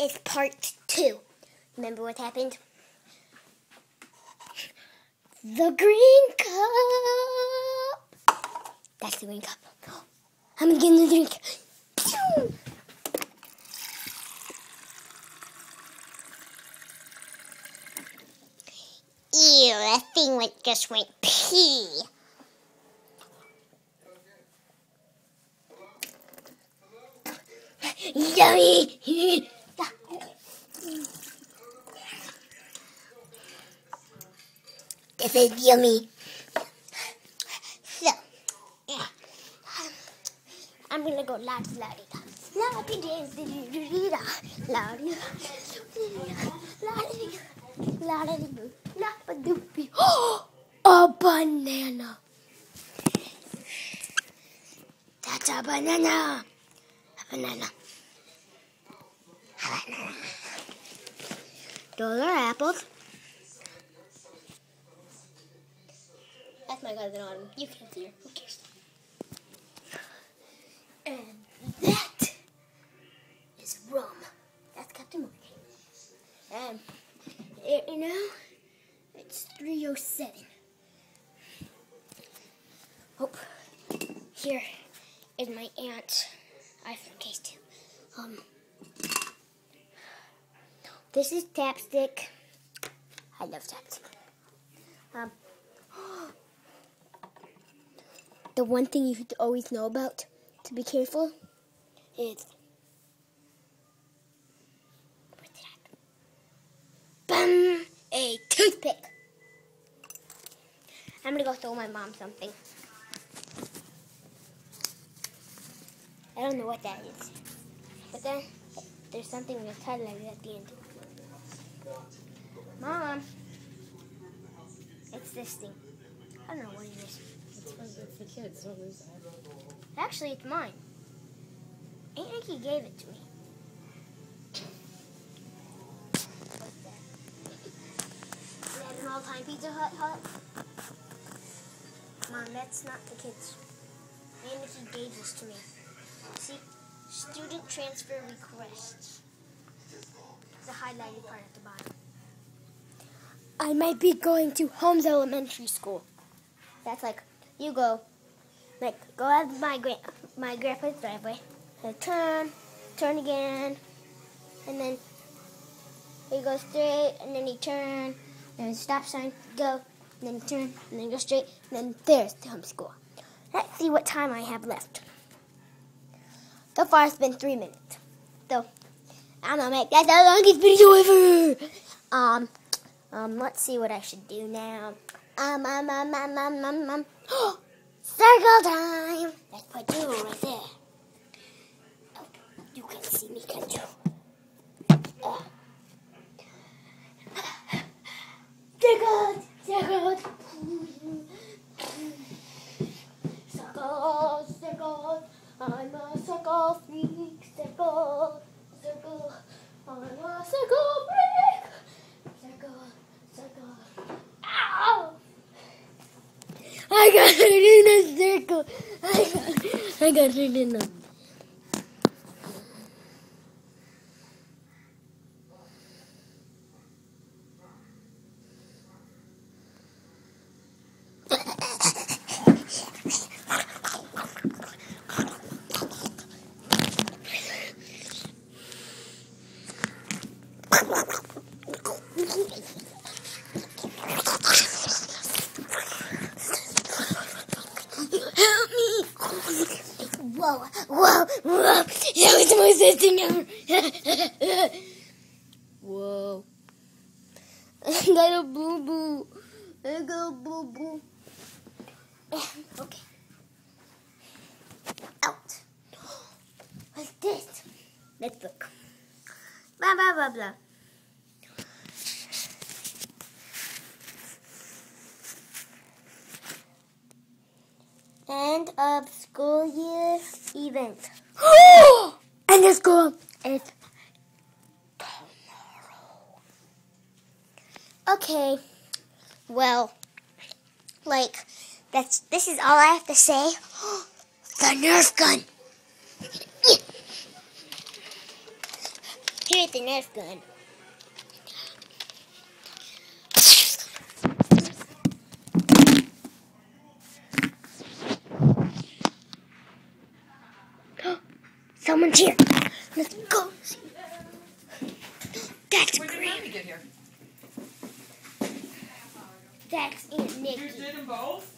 is part two. Remember what happened? The green cup. That's the green cup. I'm gonna get in the drink. Ew, that thing went, just went pee. Yummy! This is yummy. So, yeah. I'm gonna go la di la di da. La di da di di di da. La di da. La di da. La di da. La ba doopy. A banana. That's a banana. A banana. A banana. Those are apples. That's my cousin Autumn. You can't see her. Who cares? And that is rum. That's Captain Morgan. And it, you know, it's 307. Oh, here is my aunt's iPhone case too. Um, this is Tapstick. I love Tapstick. Um, the one thing you should always know about to be careful is? Bum, a toothpick. I'm gonna go throw my mom something. I don't know what that is, but then there's something that's highlighted at the end. Mom, it's this thing. I don't know what it is. It's kids. Don't lose. Actually, it's mine. Aunt Nikki gave it to me. Is an all-time Pizza Hut hut? Mom, that's not the kids. Aunt Nikki gave this to me. See? Student transfer requests. The highlighted part at the bottom. I might be going to Holmes Elementary School. That's like you go, like go out of my gra- my grandpa's driveway, and turn, turn again, and then you go straight, and then you turn, then stop sign, go, and then turn, and then go straight, and then there's the home school. Let's see what time I have left. So far, it's been three minutes. So I'm gonna make that the longest video ever. Um, um, let's see what I should do now. Um, um, um, um, um, um, um. Circle time. Let's put you right there. Oh, you can see me, can't you? Oh. Circle, circle. Circle, circle. I'm a circle freak. Circle, circle. I'm a circle freak. Circle, circle. Ow! I got it in a I got, I got it in. Help me! Whoa, whoa, whoa! That was the most thing ever. whoa! I got a boo boo. I got a boo boo. Okay. Out. What's this? Let's look. Blah blah blah blah. End of school year event. Of school is tomorrow. Okay. Well, like that's this is all I have to say. the Nerf gun. Here's the Nerf gun. Someone's here. Let's go. That's When did great. Randy get here? That's Aunt You Nikki. did them both?